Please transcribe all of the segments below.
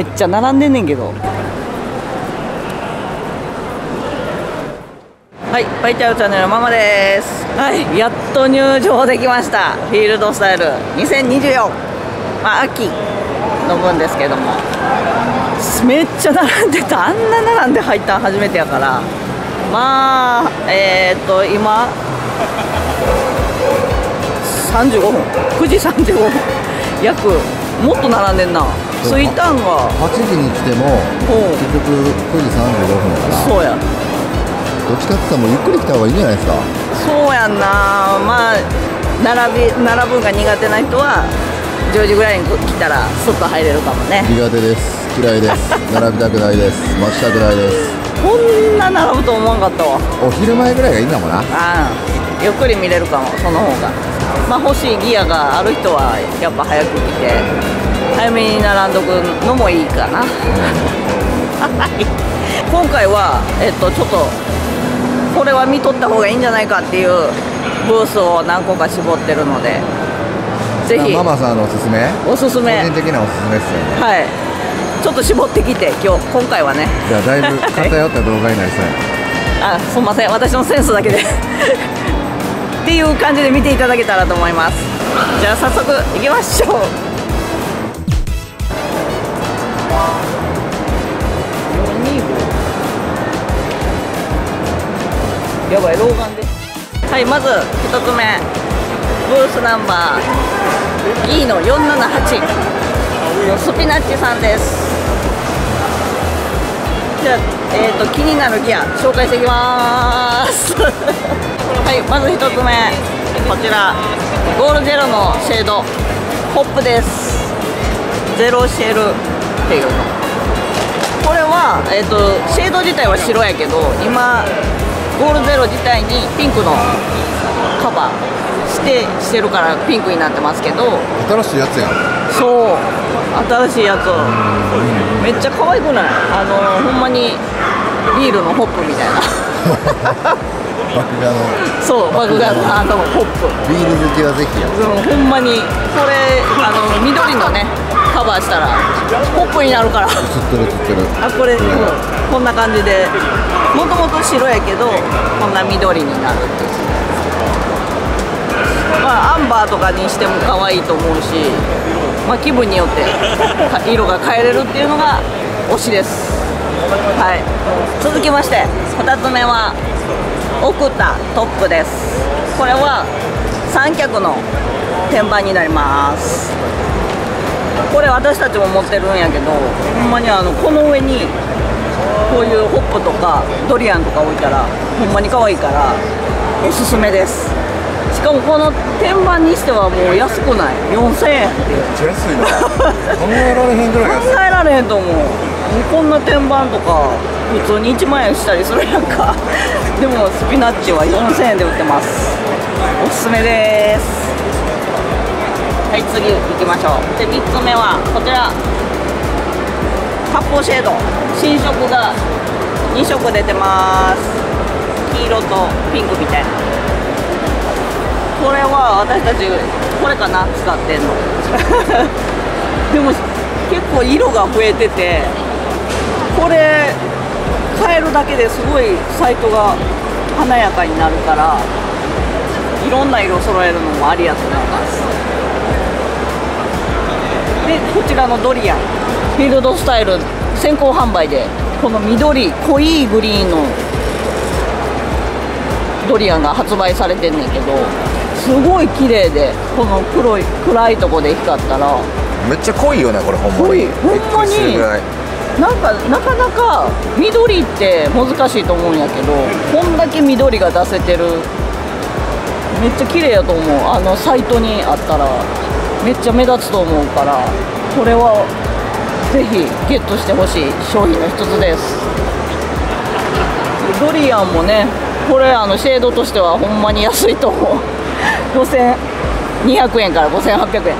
めっちゃ並んでんねんけど。はいバイチャウチャンネルママです。はいやっと入場できました。フィールドスタイル。2024まあ秋の分ですけども。めっちゃ並んでた。あんな並んで入ったん初めてやから。まあえっ、と今35分。9時35分。約もっと並んでんな着いたんが8時に来ても結局9時35分だから。そうや。どっちかって言ったらもうゆっくり来た方がいいんじゃないですか。そうやんな。まあ並び並ぶんが苦手な人は10時ぐらいに来たらスッと入れるかもね。苦手です。嫌いです。並びたくないです。待ちたくないです。こんな並ぶと思わんかったわ。お昼前ぐらいがいいんだもんな。ああ。ゆっくり見れるかもその方が。まあ欲しいギアがある人はやっぱ早く来て早めに並んどくのもいいかな。はい。今回はえっとちょっとこれは見とった方がいいんじゃないかっていうブースを何個か絞ってるのでぜひ。ママさんのおすすめ。おすす個め人的なおすすめですよね。はい。ちょっと絞ってきて今日今回はね。じゃあだいぶ偏った動画になりそうや。あすいません。私のセンスだけで。っていう感じで見ていただけたらと思います。じゃあ早速行きましょうやばい老眼で。はいまず1つ目ブースナンバー E の478スピナッチさんです。じゃあ、えー、と気になるギア紹介していきます。はいまず1つ目。こちらゴールゼロのシェードホップです。ゼロシェル。っていうの。これは、えー、とシェード自体は白やけど今ゴールゼロ自体にピンクのカバーしてしてるからピンクになってますけど。新しいやつやん。そう。新しいやつめっちゃ可愛くない？あのほんまにビールのホップみたいな。爆画の。そう爆弾のあのホップ。ビール好きはぜひやうんほんまにこれあの緑のねカバーしたらホップになるから。映ってる映ってる。あこれ、うん、こんな感じで。もともと白やけどこんな緑になる。ってまあアンバーとかにしても可愛いと思うし、まあ、気分によってか色が変えれるっていうのが推しです。はい。続きまして2つ目はオクタトップです。これは三脚の天板になりますこれ私たちも持ってるんやけどほんまにあのこの上にこういうホップとかドリアンとか置いたらほんまに可愛いからおすすめです。しかもこの天板にしてはもう安くない。4000円って。いうめっちゃ安いな。考えられへんぐらい考えられへんと思う。こんな天板とか普通に1万円したりするやんか。でもスピナッチは4000円で売ってます。おすすめですはい次行きましょう。で3つ目はこちら。発泡シェード。新色が2色出てます。黄色とピンクみたいな。これは私たちこれかな？使ってんの。でも結構色が増えててこれ変えるだけですごいサイトが華やかになるからいろんな色揃えるのもありやと思います。でこちらのドリアン。フィールドスタイル。先行販売で。この緑濃いグリーンのドリアンが発売されてんねんけど。すごい綺麗でこの黒い暗いとこで光ったら。めっちゃ濃いよねこれほんま濃い。にほんまに。なんかなかなか緑って難しいと思うんやけどこんだけ緑が出せてる。めっちゃ綺麗やと思う。あのサイトにあったらめっちゃ目立つと思うからこれはぜひゲットしてほしい商品の一つです。ドリアンもねこれあのシェードとしてはほんまに安いと思う。5200円から5800円。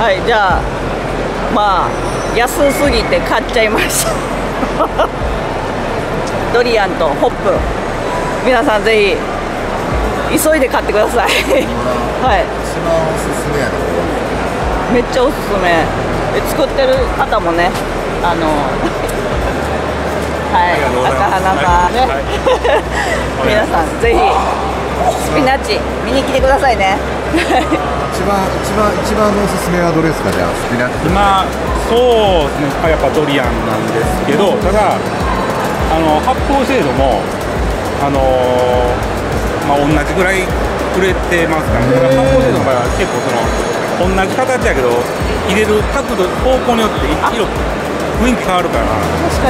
はいじゃあまあ安すぎて買っちゃいました。ドリアンとホップ。皆さんぜひ急いで買ってください。はい。一番おすすめやねめっちゃおすすめ。で作ってる方もねあのはい。赤花さんね、はい。皆さんぜひスピナッチ見に来てくださいね。一番一番一番のおすすめはどれですか？じゃあスピナッチ。今そうですね。やっぱドリアンなんですけどただあの発泡シェードもあのーまあ同じぐらい売れてますから、ね、発は結構その同じ形やけど入れる角度方向によって色雰囲気変わるから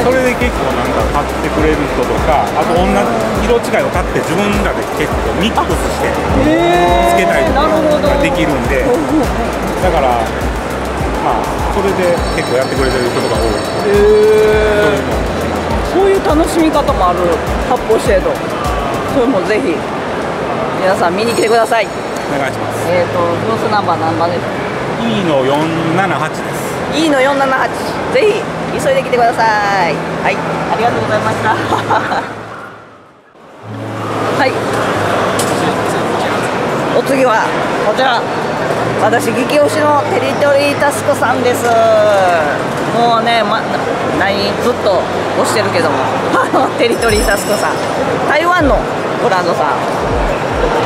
それで結構なんか買ってくれる人とかあと同じ色違いを買って自分らで結構ミックスしてつけたりとかができるんでだからまあそれで結構やってくれてる人とか多い。へえそういう楽しみ方もある。発泡シェードそれもぜひ皆さん見に来てください。お願いします。えっ、とブースナンバー何番です？E の478です。E の478ぜひ急いで来てください。はい。ありがとうございました。はい。お次はこちら。私激推しのテリトリータスクさんです。もうね、ま、な何ずっと推してるけども。あ のテリトリータスクさん。台湾のブランドさん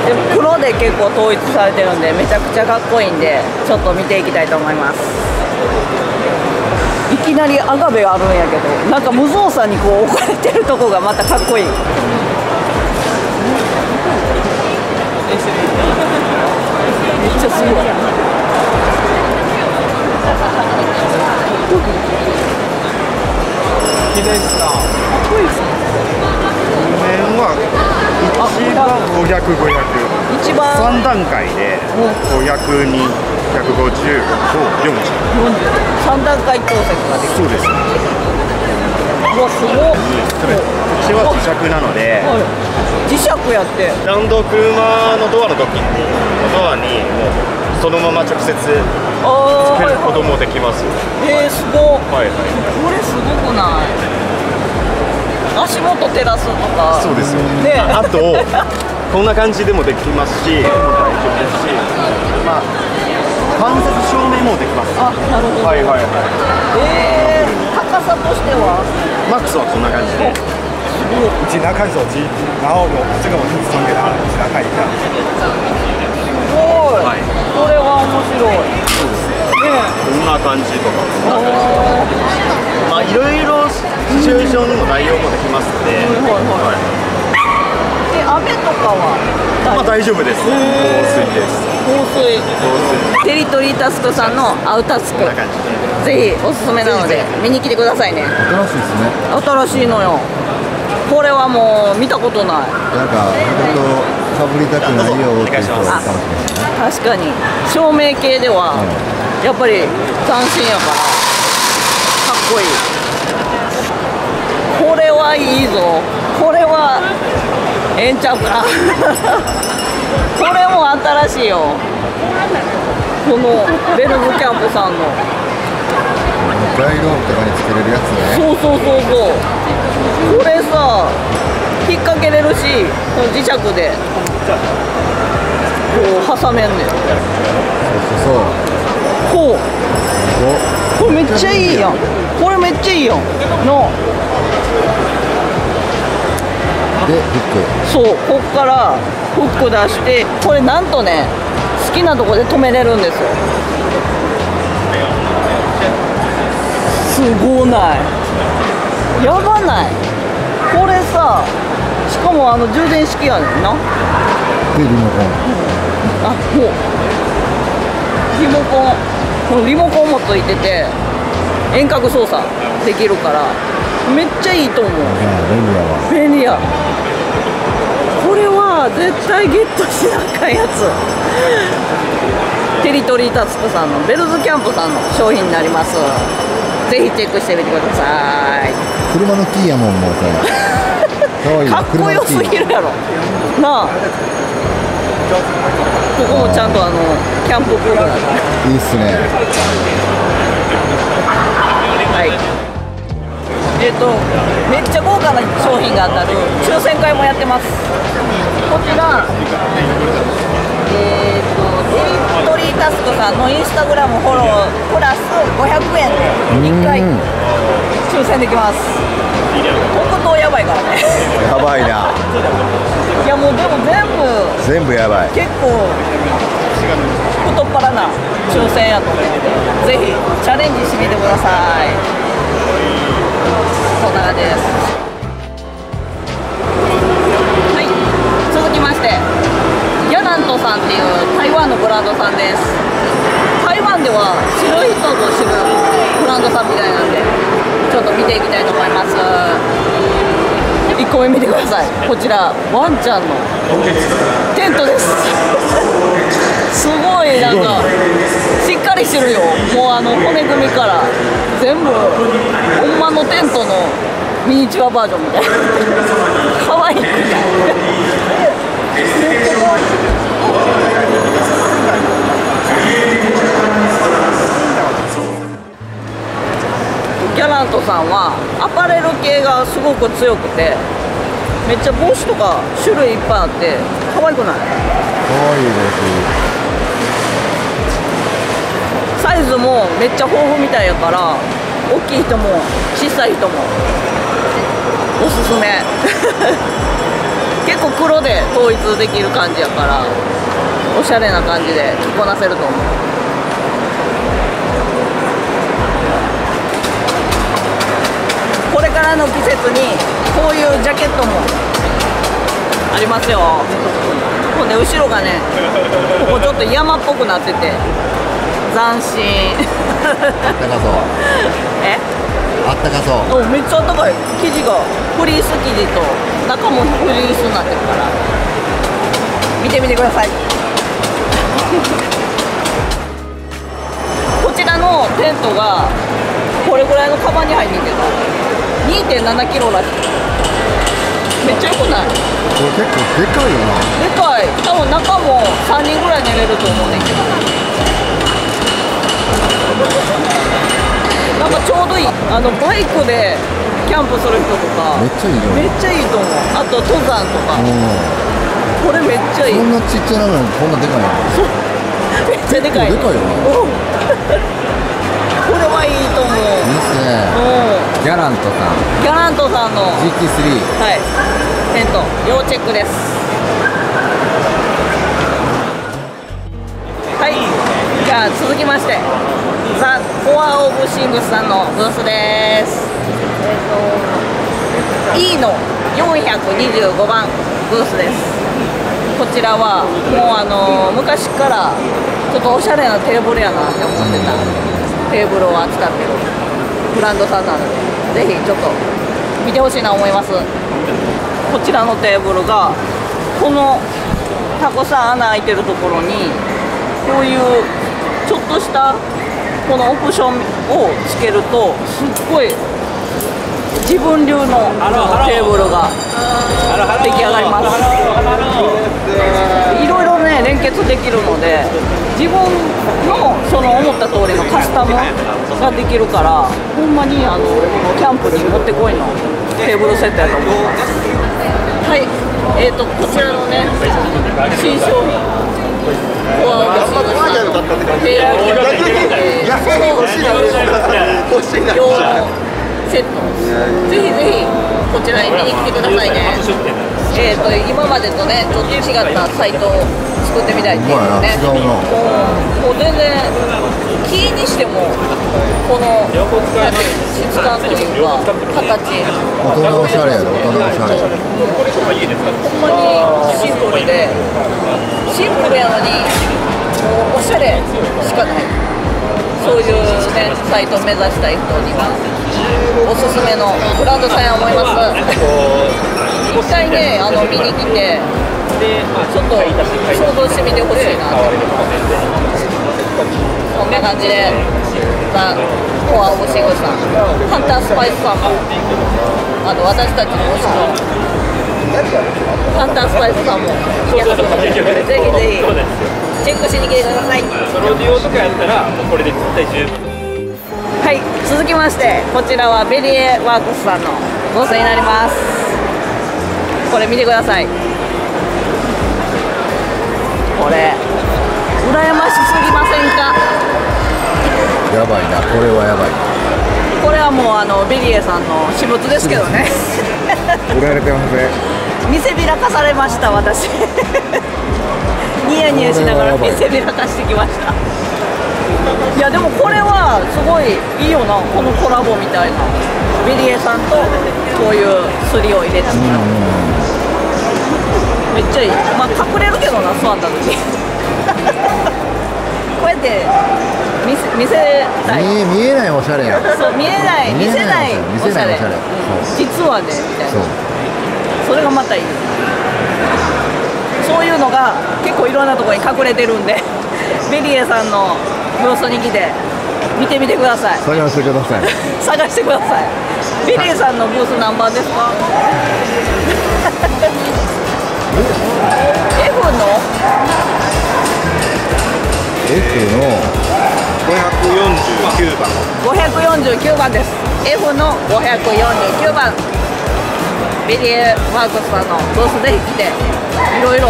でも黒で結構統一されてるんでめちゃくちゃかっこいいんでちょっと見ていきたいと思います。いきなりアガベあるんやけどなんか無造作にこう置かれてるとこがまたかっこいい。めっちゃすごい。綺麗ですな。かっこいいですね。面は一番500、500一番3段階で500に150と40 3段階調節ができる。そうですうわすごいこっちは磁石なので磁石やって。ラウンド車のドアの時にドアにもうそのまま直接つあけるあこともできます。よえー、すごいはいはい。これすごくない？足元照らすとかそうですよ。ね。ああとこんな感じでもできますし大丈夫ですしまあ間接照明もできます。あなるほど、はいはいはい。えー、高さとしては？マックスはこんな感じで。请他看手机，然后我这个我就传给他，请他看一下。すごい、これは面白い。ねこんな感じとかえまあいろいろシチュエーションにも内容もできますので、はい。はいで雨とかはまあ大丈夫です防水です。防水。防水。テリトリータスクさんのアウタスク。こんな感じで。ぜひおすすめなので見に来てくださいね。新しいですね。新しいのよ。これはもう見たことない。なんか本当かぶりたくないよってかもしれない確かに。照明系ではやっぱり斬新やからかっこいい。これはいいぞ。これはええんちゃうか。これも新しいよ。このベルズキャンプさんの。ガイドとかにつけれるやつね。そうそうそうそう。これさ引っ掛けれるしこの磁石でこう挟めんねんそう。そうこうそうこれめっちゃいいやん。これめっちゃいいやん。の。でフッそうこっからフック出してこれなんとね好きなとこで止めれるんですよ。すごない。やばない。これさしかもあの充電式やねんな。クでリモコンあもう。リモコン。このリモコンもついてて遠隔操作できるからめっちゃいいと思う。便利やわ。便利や。これは絶対ゲットしなあかんやつ。テリトリータスクさんのベルズキャンプさんの商品になります。ぜひチェックしてみてください。車のキーやもんもうそれかっこよすぎるやろ。なあ。ここもちゃんとあのキャンプっぽくいいっすね。はい。えっ、と、めっちゃ豪華な商品が当たる抽選会もやってます。こちら、えっ、と、デイトリータスクさんのインスタグラムフォロープラス500円で1回。うん抽選できます。特等やばいからね。やばいな。いやもうでも全部全部やばい。結構太っ腹な抽選やと思うのでぜひチャレンジしてみてください。そんな感じです。はい。続きましてギャラントさんっていう台湾のブランドさんです。台湾では知る人ぞ知るブランドさんみたいなんでちょっと見ていきたいと思います。1個目見てください。こちらワンちゃんのテントです。すごいなんかしっかりしてるよ。もうあの骨組みから全部ほんまのテントのミニチュアバージョンみたいな。可愛い。ラントさんはアパレル系がすごく強くてめっちゃ帽子とか種類いっぱいあって可愛くない？かわいいでサイズもめっちゃ豊富みたいやから大きい人も小さい人もおすすめ。結構黒で統一できる感じやからおしゃれな感じで着こなせると思うからの季節にこういうジャケットもありますよ。ほんで後ろがねここちょっと山っぽくなってて。斬新。すあったかそう。え？あったかそう。おめっちゃあったかい。生地がフリース生地と中もフリースになってるから。見てみてください。こちらのテントがこれぐらいのカバンに入ってんけど2 7キロらしい。めっちゃよくない？これ結構でかいよな。でかい。多分中も3人ぐらい寝れると思うねんけど。なんかちょうどいい。あのバイクでキャンプする人とか。めっちゃいいよ。めっちゃいいと思う。あと登山とか。うこれめっちゃいい。んそんなちっちゃなのにこんなでかいの？めっちゃでかい。でかいよなはいいと思う。いいっすね。うんギャラントさん。ギャラントさんの。GT3 はい、テント。要チェックです。はい、じゃあ続きまして、ザ・コア・オブ・シングスさんのブースです。えっ、と、E の425番ブースです。こちらはもうあの昔からちょっとおしゃれなテーブルやなって思ってたテーブルを扱ってるブランドさんなので、ぜひちょっと見てほしいな思います。こちらのテーブルがこのたくさん穴開いてるところにこういうちょっとしたこのオプションをつけるとすっごい自分流のテーブルが出来上がります。いろいろね連結できるので自分のその思った通りのカスタムができるからほんまにあのキャンプにもってこいのテーブルセットやと思います。はい、えーとこちらのね新商品ぜひぜひこちらに見に来てくださいねえーと今までとねちょっと違ったサイトを作ってみたいっていうのねもうもう全然キーにしてもこの質感というか形大人おしゃれやで大人おしゃれほんまにシンプルでシンプルやのにもうおしゃれしかない。そういうねサイトを目指したい人にはおすすめのブランドさんや思います？一回ねあの見に来てちょっと想像してみてほしいなとこんな感じでザ・コア・オブ・シングスさんハンター・スパイスさんもあの私たちの推しのハンタースパイスさんもやってるので、ぜひぜひチェックしに来てください。ソロデュオとかやったらもうこれで絶対十分はい、続きまして、こちらはベリエワークスさんの合成になります。これ見てください。これ、羨ましすぎませんか？ばいな。これはやばいこれはもうあのベリエさんの私物ですけどね。売られてますね見せびらかされました私。ニヤニヤしながら見せびらかしてきました。いやでもこれはすごいいいよな。このコラボみたいな。ベリエさんとこういうすりを入れたのがめっちゃいい。まあ隠れるけどな座った時。こうやって見せ見せたい。見え見えないおしゃれやん。そう見えない見せない見せないおしゃれ。うん。実はねみたいな。そう。それがまたいい。そういうのが結構いろんなところに隠れてるんで ベリエさんのブースに来て見てみてください。作業してください。探してください。ベリエさんのブース何番ですか？F の？F の？549番。549番です。F の549番。ベリエワークスさんのブースぜひ来ていろいろ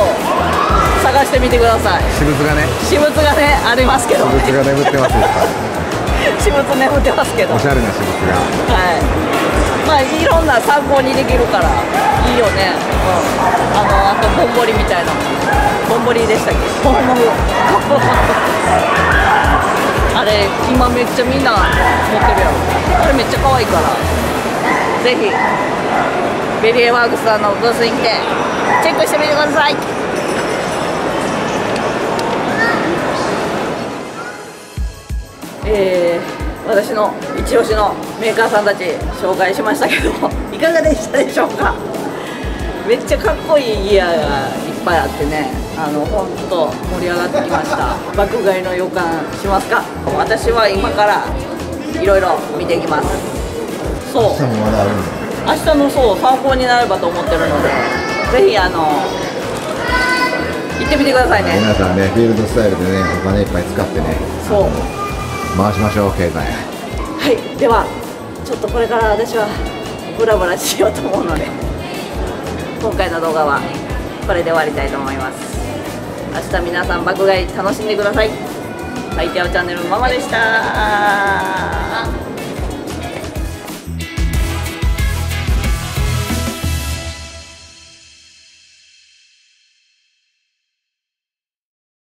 探してみてください。私物がね。私物がねありますけど、私物が眠ってますよ。私物眠ってますけど。はいおしゃれな私物がまあいろんな参考にできるからいいよね、うん、あのあとぼんぼりみたいな。ぼんぼりでしたっけ？ぼんぼりあれ今めっちゃみんな持ってるやろあれめっちゃ可愛いから。ぜひベリーワークスさんのブースに来てチェックしてみてください。えー。私の一押しのメーカーさんたち紹介しましたけど いかがでしたでしょうか？めっちゃかっこいいギアがいっぱいあってねあの本当盛り上がってきました。爆買いの予感しますか？私は今からいろいろ見ていきます。そう。明日の？そう参考になればと思ってるのでぜひあの行ってみてくださいね。皆さんねフィールドスタイルでねお金いっぱい使ってね。そう回しましょう経済。はいではちょっとこれから私はブラブラしようと思うので今回の動画はこれで終わりたいと思います。明日皆さん爆買い楽しんでください。はいておチャンネルのママでした。